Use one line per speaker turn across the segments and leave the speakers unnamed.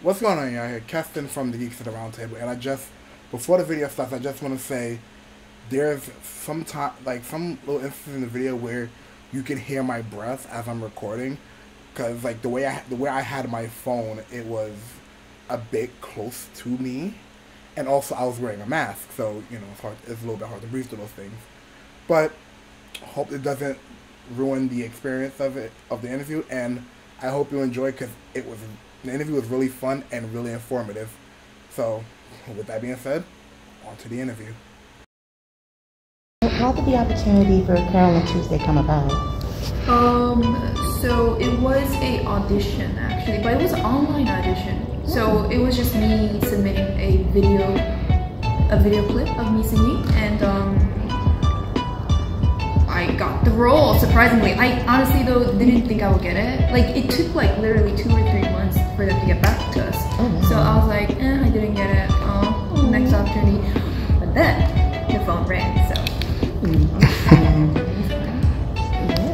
What's going on, y'all? Here, Kesten from the Geeks at the Roundtable, and I just before the video starts, I just want to say there's some time, like some little instances in the video where you can hear my breath as I'm recording, because like the way I the way I had my phone, it was a bit close to me, and also I was wearing a mask, so you know it's hard, it's a little bit hard to breathe through those things, but hope it doesn't ruin the experience of it of the interview, and I hope you enjoy because it was the interview was really fun and really informative. So, with that being said, on to the interview.
How did the opportunity for Carole and Tuesday come about?
Um, so it was a audition actually, but it was an online audition. So it was just me submitting a video, a video clip of me singing, and um, I got the role. Surprisingly, I honestly though didn't think I would get it. Like it took like literally two or three months for them to get back to us.
Oh,
So I was like, eh, I didn't get it. Oh, next opportunity. But then the phone rang. So.
Um.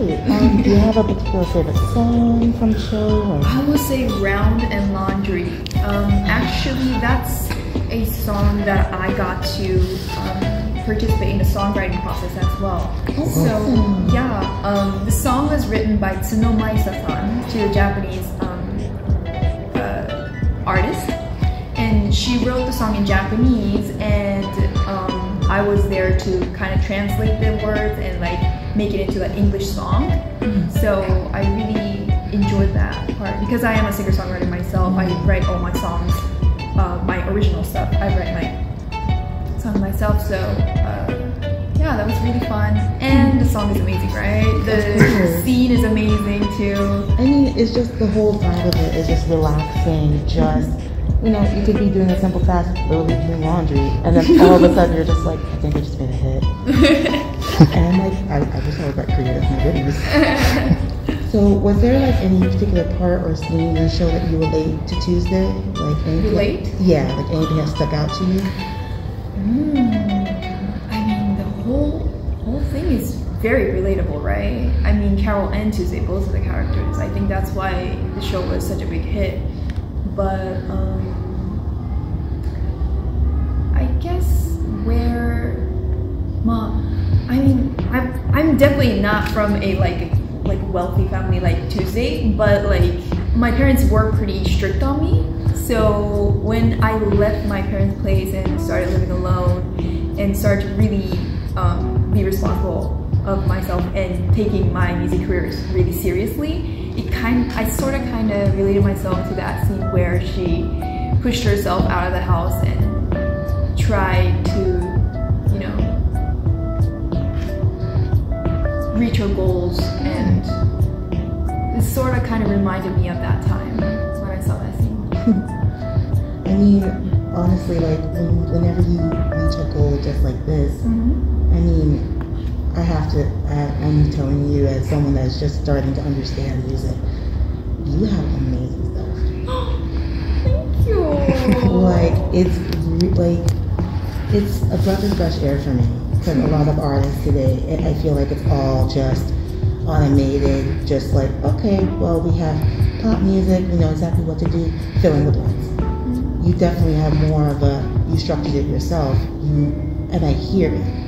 Um, do you have a particular favorite song from the show? Or?
I would say Round and Laundry. Um, actually, that's a song that I got to um, participate in the songwriting process as well. So, yeah, um, the song was written by Tsuno Maisa-san, she's a Japanese um, artist. And she wrote the song in Japanese, and um, I was there to kind of translate the words and like make it into an English song. So I really enjoyed that part because I am a singer-songwriter myself. I write all my songs, uh, my original stuff. I write my songs myself. So yeah, that was really fun. And the song is amazing, right? The scene is amazing too.
I mean, it's just the whole vibe of it is just relaxing. Just you know, you could be doing a simple task, literally doing laundry, and then all of a sudden you're just like, I think I just made a hit. and like, I, I wish I was that creative. My goodness. So, was there like any particular part or scene in the show that you relate to Tuesday? Like anything?
Relate?
Yeah, like anything that stuck out to you?
Mm, I mean, the whole whole thing is very relatable, right? I mean, Carole and Tuesday, both of the characters. I think that's why the show was such a big hit. But um, I guess where, mom, I mean, I'm I'm definitely not from a like like wealthy family like Tuesday, but like my parents were pretty strict on me. So when I left my parents' place and started living alone and started to really um, be responsible of myself and taking my music career really seriously, it kind I sort of kind of related myself to that scene where she pushed herself out of the house and tried to, you know, reach her goals and it sort of kind of reminded me of that time when I saw that scene.
I mean, honestly, like whenever you reach a goal just like this,
Mm-hmm.
I mean, I have to. I, I'm telling you, as someone that's just starting to understand music, you have amazing stuff.
Oh, thank you.
like it's like it's a breath of fresh air for me because a lot of artists today, I I feel like it's all just automated. Just like okay, well we have pop music, we know exactly what to do, fill in the blanks. Mm-hmm. You definitely have more of a you structured it yourself, you, and I hear it.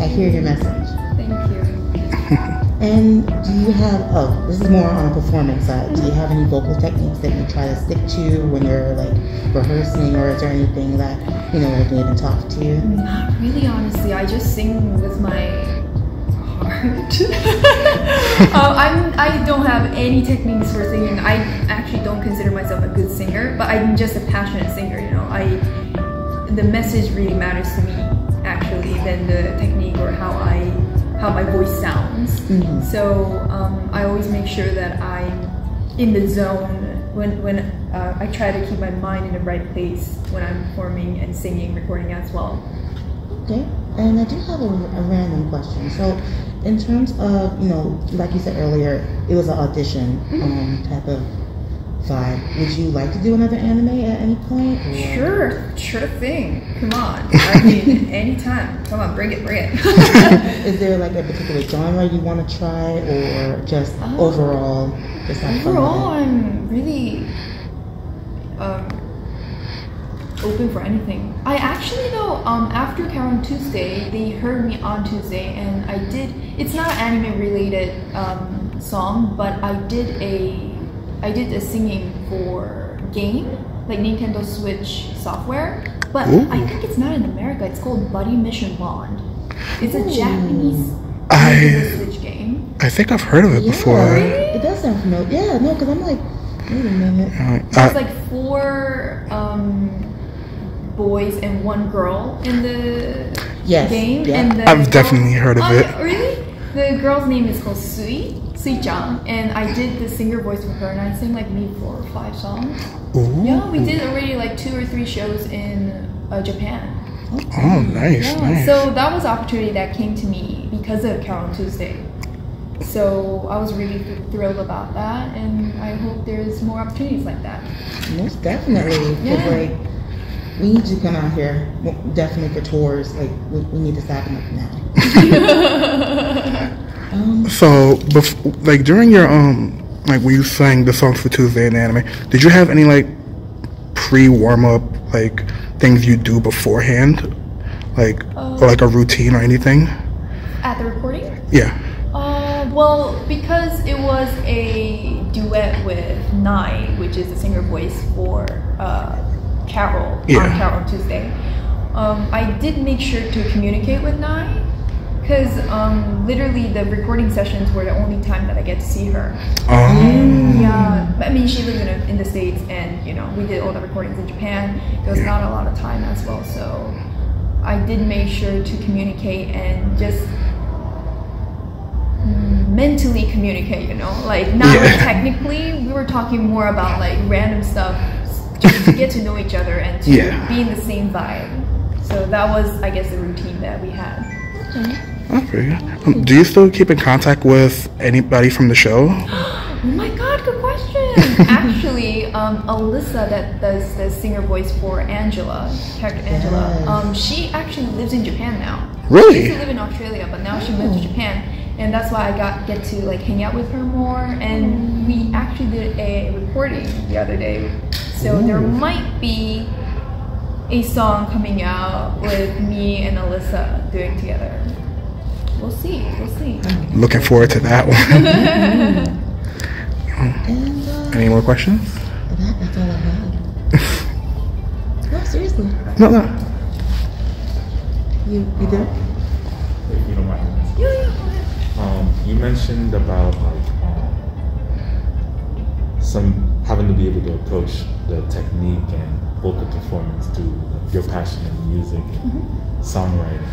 I, hear your message.
Thank you.
And do you have, oh, this is more on a performance side. Do you have any vocal techniques that you try to stick to when you're like rehearsing, or is there anything that, you know, like even talk to you?
Not really, honestly. I just sing with my heart. um, I'm, I don't have any techniques for singing. I actually don't consider myself a good singer, but I'm just a passionate singer. You know, I the message really matters to me actually than the technique or how I how my voice sounds.
Mhm.
So um, I always make sure that I'm in the zone when when uh, I try to keep my mind in the right place when I'm performing and singing, recording as well.
Okay. And I do have a, a random question. So, in terms of, you know, like you said earlier, it was an audition um, type of vibe. Would you like to do another anime at any point? or-
Sure, sure thing. Come on. I mean, anytime. Come on, bring it, bring it.
Is there like a particular genre you want to try, or just
Oh.
overall, just
Overall? I'm really um, open for anything. I actually though, um, after Karen Tuesday, they heard me on Tuesday, and I did. It's not an anime related um, song, but I did a, I did a singing for game like Nintendo Switch software. But
Ooh.
I think it's not in America. It's called Buddy Mission Bond. It's a Japanese
I-
Nintendo Switch game.
I think I've heard of it
Yeah,
before.
it does sound familiar. Yeah, no, because I'm like, wait a minute.
Uh,
There's like four um, boys and one girl in the
Yes,
game.
yeah.
And the
I've
girl-
definitely heard of
Oh,
it.
Really? The girl's name is called Sui, Sui Chang, and I did the singer voice for her, and I sang like maybe four or five songs.
Ooh.
Yeah, we did already like two or three shows in uh, Japan.
Oh, nice,
Yeah,
nice.
so that was an opportunity that came to me because of Carole on Tuesday. So I was really th- thrilled about that, and I hope there's more opportunities like that.
Most definitely.
Yeah.
like, we need you to come out here. Definitely for tours. Like, we, we need to stop them up now. um,
So, bef- like during your um, like when you sang the songs for Tuesday in anime, did you have any like pre warm up like things you do beforehand, like or like a routine or anything?
At the recording?
Yeah.
Uh, well, because it was a duet with Nai, which is the singer voice for uh, Carole
Yeah.
on Carole Tuesday, um, I did make sure to communicate with Nai because um, literally the recording sessions were the only time that I get to see her.
Um,
Yeah, I mean she lives in, a, in the states, and you know we did all the recordings in Japan. There was not a lot of time as well, so I did make sure to communicate and just mentally communicate. You know, like not
Yeah.
technically. We were talking more about like random stuff, just to get to know each other and to
Yeah.
be in the same vibe. So that was, I guess, the routine that we had.
Oh, very good. Um, do you still keep in contact with anybody from the show?
Oh my god, good question. Actually, um, Alyssa, that does the singer voice for Angela, character Angela,
Yes.
um, she actually lives in Japan now.
Really?
She used to live in Australia, but now she moved to Japan, and that's why I got get to like hang out with her more. And we actually did a recording the other day, so there might be a song coming out with me and Alyssa doing together. We'll see. We'll see.
Looking forward to that one.
and uh,
Any more questions?
that, that's all I have. no, seriously.
No, no.
You, you did?
if you don't mind.
Yeah, yeah.
Um, you mentioned about like um, some having to be able to approach the technique and vocal performance through your passion in music and songwriting.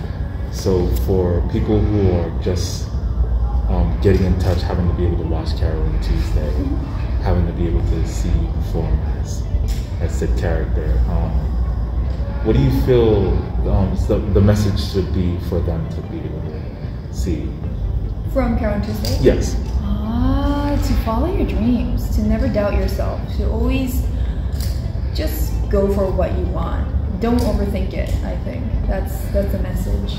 So for people who are just um, getting in touch, having to be able to watch Carole on Tuesday, having to be able to see you perform as as the character. Um, what do you feel um, the, the message should be for them to be able to see?
From Karen Tuesday?
Yes.
To follow your dreams, to never doubt yourself, to always just go for what you want. Don't overthink it, I think. That's that's the message.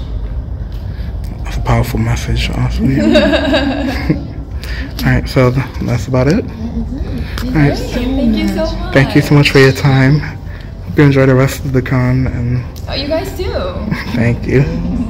That's a powerful message, honestly. All right, so that's about it. Mm-hmm. All right,
Thank you so much.
thank you so much for your time. Hope you enjoy the rest of the con, and
Oh, you guys too.
thank you.